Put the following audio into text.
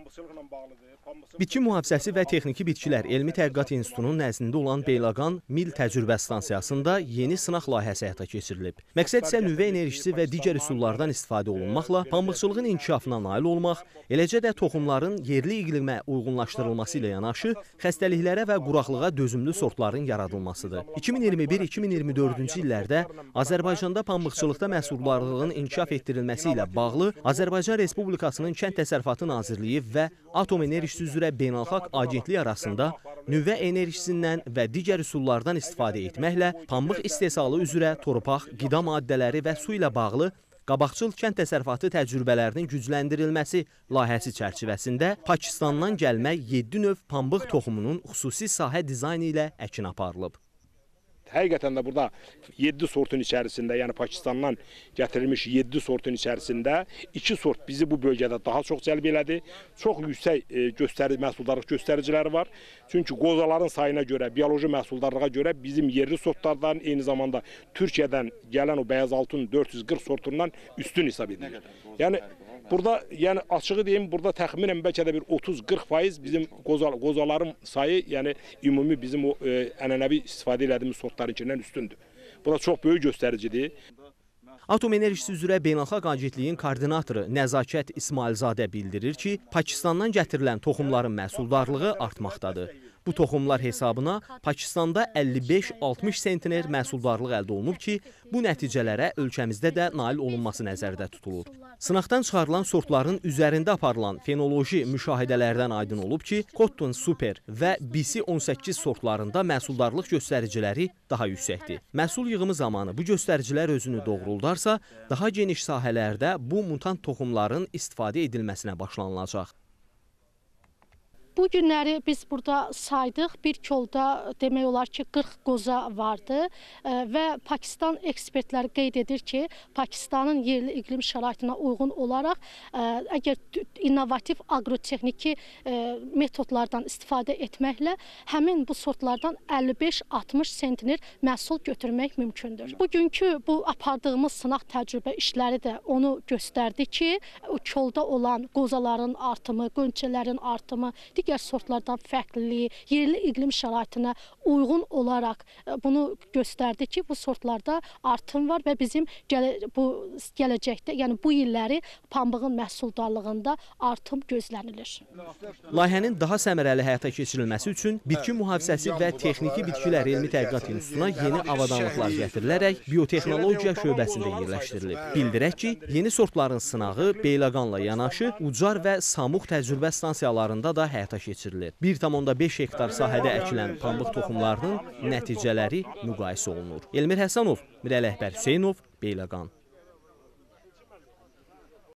pambıqçılıqla bağlıdır. Pambıqçılıq Bitki mühafizəsi və Texniki Bitkilər Elmi Tədqiqat İnstitutunun nəzdində olan Beyləqan Mil Təcrübə Stansiyasında yeni sınaq layihəsi həyata keçirilib. Məqsəd isə nüvə enerjisi və digər üsullardan istifadə olunmaqla pambıqçılığın inkişafına nail olmaq, eləcə də toxumların yerli iqlimə uyğunlaşdırılması ilə yanaşı xəstəliklərə və quraqlığa dözümlü sortların yaradılmasıdır. 2021-2024-cü illərdə Azərbaycanda pambıqçılıqda məhsuldarlığın inkişaf etdirilməsi ilə bağlı Azərbaycan Respublikasının Kənd Təsərrüfatı Nazirliyi və Atom Enerjisi üzrə Beynəlxalq Agentlik arasında nüvə enerjisindən və digər üsullardan istifadə etməklə pambıq istehsalı üzrə torpaq, qida maddələri və su ilə bağlı qabaqcıl kənd təsərrüfatı təcrübələrinin gücləndirilməsi layihəsi çərçivəsində Pakistandan gəlmə 7 növ pambıq toxumunun xüsusi sahə dizaynı ilə əkin aparılıb. Həqiqətən də burada 7 sortun içərisində, yəni Pakistandan gətirilmiş 7 sortun içərisində 2 sort bizi bu bölgədə daha çox cəlb elədi. Çox yüksək e, göstəri məhsuldarlıq göstəriciləri var. Çünki qozaların sayına görə, bioloji məhsuldarlığa görə bizim yerli sortlardan eyni zamanda Türkiyədən gələn o bəyaz altun 440 sortundan üstün hesab edilir. Yəni burada yəni açığı deyim, burada təxminən bəlkə də bir 30-40% bizim qoza, qozaların sayı, yəni ümumi bizim o e, ənənəvi istifadə etdiyimiz sortlarınkindən üstündür. Bu da çox böyük göstəricidir. Atom Enerjisi üzrə Beynəlxalq Agentliyin koordinatoru Nəzakət İsmailzadə bildirir ki, Pakistandan gətirilən toxumların məhsuldarlığı artmaqdadır. Bu toxumlar hesabına Pakistanda 55-60 sentner məhsuldarlıq əldə olunub ki, bu nəticələrə ölkəmizdə də nail olunması nəzərdə tutulur. Sınaqdan çıxarılan sortların üzərində aparılan fenoloji müşahidələrdən aydın olub ki, Cotton Super və BC18 sortlarında məhsuldarlıq göstəriciləri daha yüksəkdir. Məhsul yığımı zamanı bu göstəricilər özünü doğruldarsa, daha geniş sahələrdə bu mutant toxumların istifadə edilməsinə başlanılacaq. Bu günləri biz burada saydıq. Bir kolda demək olar ki, 40 qoza vardı e, və Pakistan ekspertləri qeyd edir ki, Pakistanın yerli iqlim şəraitinə uyğun olaraq e, əgər innovativ agrotexniki e, metodlardan istifadə etməklə həmin bu sortlardan 55-60 sentner məhsul götürmək mümkündür. Bugünkü bu apardığımız sınaq təcrübə işləri də onu göstərdi ki, kolda olan qozaların artımı, qönçələrin artımı, digər sortlardan fərqliliyi, yerli iqlim şəraitinə uyğun olaraq e, bunu göstərdi ki, bu sortlarda artım var və bizim gələ, bu gələcəkdə, yəni bu illəri pambığın məhsuldarlığında artım gözlənilir. Layihənin daha səmərəli həyata keçirilməsi üçün Bitki Mühafizəsi və Texniki Bitkilər Elmi Tədqiqat İnstitutuna yeni avadanlıqlar gətirilərək biotexnologiya şöbəsində yerləşdirilib. Bildirək ki, yeni sortların sınağı Beyləqanla yanaşı Ucar və Samux təcrübə stansiyalarında da həyata keçirilir. 1,5 hektar sahədə əkilən pambıq toxumlarının nəticələri müqayisə olunur. Elmir Həsənov, Mirəl Əhbər Hüseynov, Beyləqan.